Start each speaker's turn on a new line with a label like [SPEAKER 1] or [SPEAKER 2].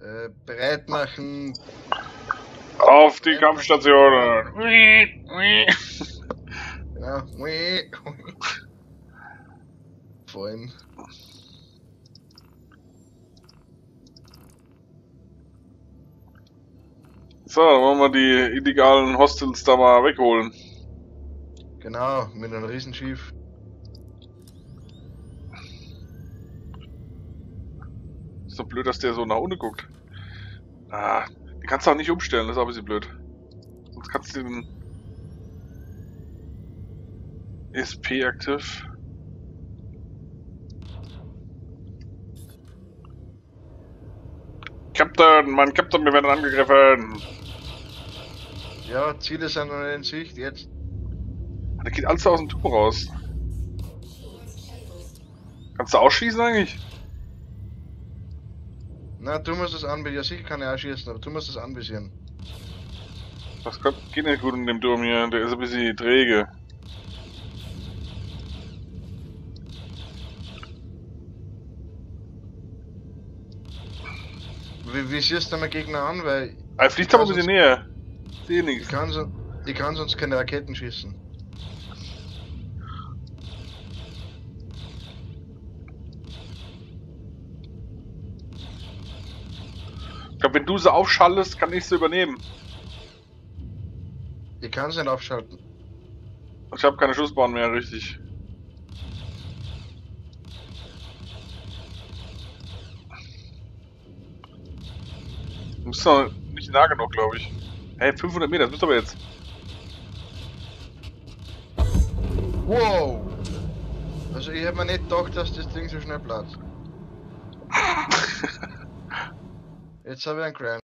[SPEAKER 1] Äh, bereit machen.
[SPEAKER 2] Auf die Kampfstationen.
[SPEAKER 1] Ui. Vorhin.
[SPEAKER 2] So, dann wollen wir die illegalen Hostels da mal wegholen.
[SPEAKER 1] Genau, mit einem Riesenschiff.
[SPEAKER 2] Ist doch blöd, dass der so nach unten guckt. Ah, den kannst du auch nicht umstellen, das ist ein bisschen blöd. Sonst kannst du den SP aktiv. Captain, mein Captain, wir werden angegriffen.
[SPEAKER 1] Ja, Ziele sind noch in Sicht. Jetzt.
[SPEAKER 2] Da geht alles aus dem Turm raus. Kannst du ausschießen eigentlich?
[SPEAKER 1] Na, du musst das anvisieren. Ja, sicher kann er auch schießen, aber du musst das anvisieren.
[SPEAKER 2] Das kommt, geht nicht gut in dem Turm hier, der ist ein bisschen träge.
[SPEAKER 1] Wie, wie siehst du mal Gegner an? Weil
[SPEAKER 2] Er fliegt aber ein bisschen näher. Sehe
[SPEAKER 1] ich kann, so, ich kann sonst keine Raketen schießen.
[SPEAKER 2] Ich glaube, wenn du sie aufschaltest, kann ich sie übernehmen.
[SPEAKER 1] Ich kann sie nicht aufschalten.
[SPEAKER 2] Ich habe keine Schussbahn mehr, richtig. Du bist noch nicht nah genug, glaube ich. Hey, 500 Meter, das bist du aber jetzt.
[SPEAKER 1] Wow! Also ich hätte mir nicht gedacht, dass das Ding so schnell platzt. Jetzt habe ich einen Cram.